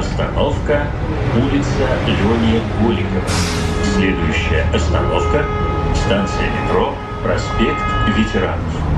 Остановка улица Лени Голикова. Следующая остановка – станция метро «Проспект Ветеранов».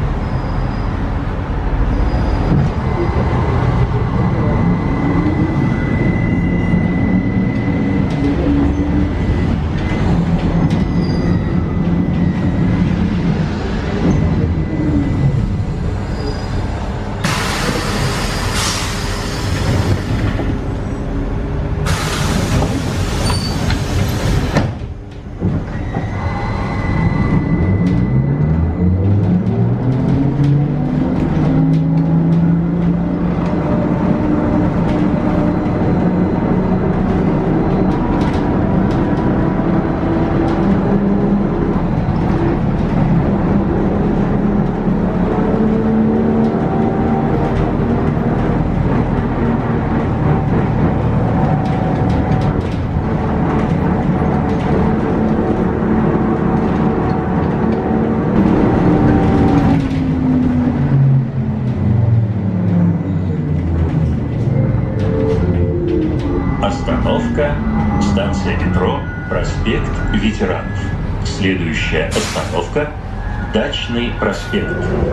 Проспект.